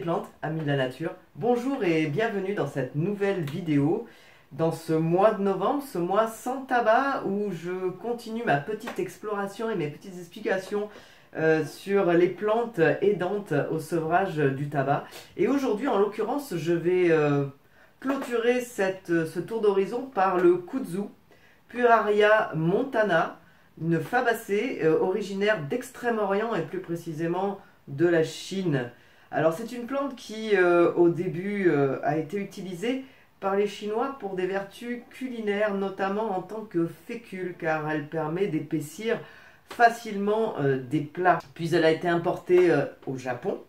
Plantes, amis de la nature, bonjour et bienvenue dans cette nouvelle vidéo. Dans ce mois de novembre, ce mois sans tabac, où je continue ma petite exploration et mes petites explications euh, sur les plantes aidantes au sevrage du tabac. Et aujourd'hui, en l'occurrence, je vais euh, clôturer ce tour d'horizon par le kudzu, Puraria montana, une fabacée euh, originaire d'Extrême-Orient et plus précisément de la Chine. Alors c'est une plante qui euh, au début euh, a été utilisée par les Chinois pour des vertus culinaires, notamment en tant que fécule, car elle permet d'épaissir facilement des plats. Puis elle a été importée au Japon,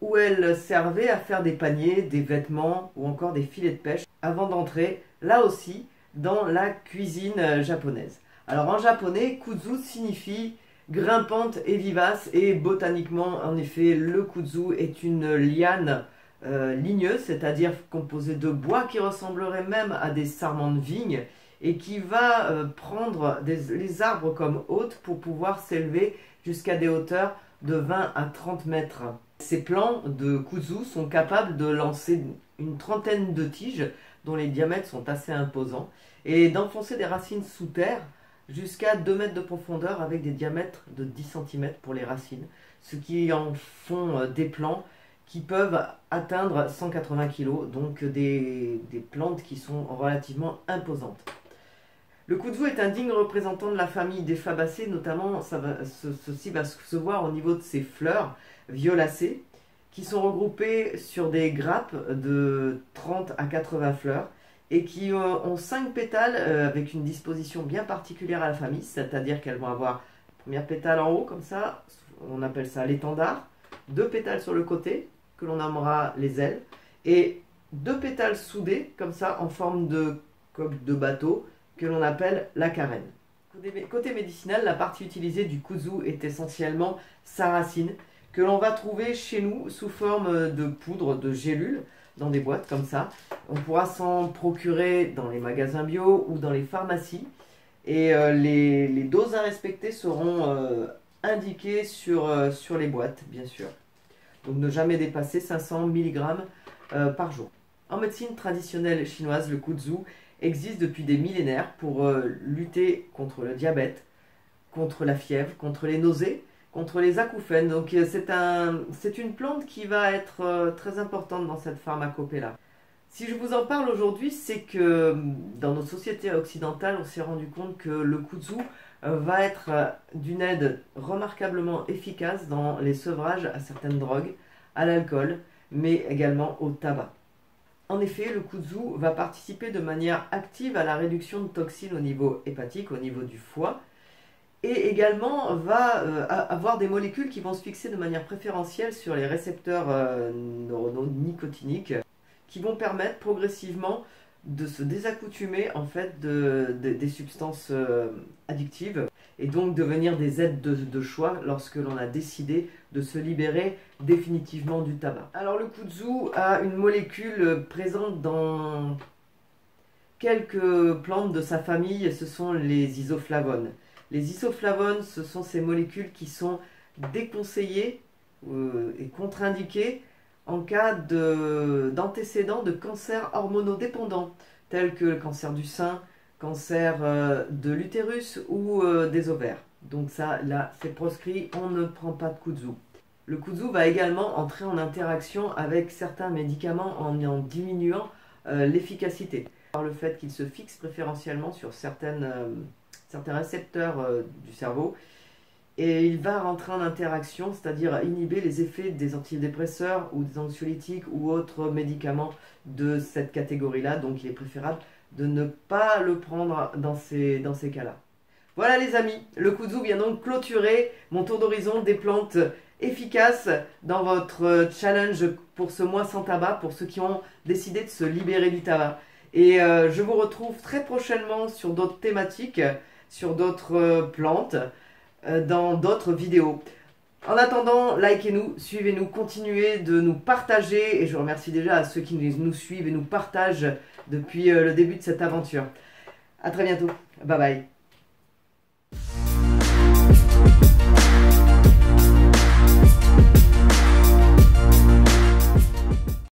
où elle servait à faire des paniers, des vêtements ou encore des filets de pêche, avant d'entrer, là aussi, dans la cuisine japonaise. Alors en japonais, kudzu signifie grimpante et vivace et botaniquement, en effet, le kudzu est une liane euh, ligneuse, c'est-à-dire composée de bois qui ressemblerait même à des sarments de vigne et qui va euh, prendre les arbres comme hôtes pour pouvoir s'élever jusqu'à des hauteurs de 20 à 30 mètres. Ces plants de kudzu sont capables de lancer une trentaine de tiges dont les diamètres sont assez imposants et d'enfoncer des racines sous terre jusqu'à 2 mètres de profondeur avec des diamètres de 10 cm pour les racines, ce qui en font euh, des plants qui peuvent atteindre 180 kg, donc des, plantes qui sont relativement imposantes. Le kudzu est un digne représentant de la famille des fabacées, notamment ceci va se voir au niveau de ses fleurs violacées, qui sont regroupées sur des grappes de 30 à 80 fleurs, et qui euh, ont cinq pétales euh, avec une disposition bien particulière à la famille, c'est-à-dire qu'elles vont avoir première pétale en haut comme ça, on appelle ça l'étendard, deux pétales sur le côté que l'on nommera les ailes et deux pétales soudés comme ça en forme de coque de bateau que l'on appelle la carène. Côté médicinal, la partie utilisée du kuzu est essentiellement sa racine que l'on va trouver chez nous sous forme de poudre, de gélules dans des boîtes comme ça. On pourra s'en procurer dans les magasins bio ou dans les pharmacies. Et euh, les, doses à respecter seront euh, indiquées sur, euh, sur les boîtes, bien sûr. Donc ne jamais dépasser 500 mg par jour. En médecine traditionnelle chinoise, le kudzu existe depuis des millénaires pour lutter contre le diabète, contre la fièvre, contre les nausées, contre les acouphènes. Donc euh, c'est un, une plante qui va être euh, très importante dans cette pharmacopée-là. Si je vous en parle aujourd'hui, c'est que euh, dans nos sociétés occidentales, on s'est rendu compte que le kudzu va être d'une aide remarquablement efficace dans les sevrages à certaines drogues, à l'alcool, mais également au tabac. En effet, le kudzu va participer de manière active à la réduction de toxines au niveau hépatique, au niveau du foie, et également va euh, avoir des molécules qui vont se fixer de manière préférentielle sur les récepteurs euh, neuronaux nicotiniques qui vont permettre progressivement de se désaccoutumer en fait des substances euh, addictives et donc devenir des aides de, choix lorsque l'on a décidé de se libérer définitivement du tabac. Alors le kudzu a une molécule présente dans quelques plantes de sa famille, ce sont les isoflavones. Les isoflavones, ce sont ces molécules qui sont déconseillées euh, et contre-indiquées en cas d'antécédents de, cancers hormonodépendants, tels que le cancer du sein, cancer euh, de l'utérus ou euh, des ovaires. Donc ça, là, c'est proscrit, on ne prend pas de kudzu. Le kudzu va également entrer en interaction avec certains médicaments en, en diminuant l'efficacité, par le fait qu'il se fixe préférentiellement sur certaines certains récepteurs euh, du cerveau, et il va rentrer en interaction, c'est-à-dire inhiber les effets des antidépresseurs ou des anxiolytiques ou autres médicaments de cette catégorie-là. Donc il est préférable de ne pas le prendre dans ces, cas-là. Voilà les amis, le kudzu vient donc clôturer mon tour d'horizon des plantes efficaces dans votre challenge pour ce mois sans tabac, pour ceux qui ont décidé de se libérer du tabac. Et euh, je vous retrouve très prochainement sur d'autres thématiques sur d'autres euh, plantes euh, dans d'autres vidéos. En attendant, likez-nous, suivez-nous, continuez de nous partager et je remercie déjà à ceux qui nous suivent et nous partagent depuis euh, le début de cette aventure. A très bientôt. Bye bye.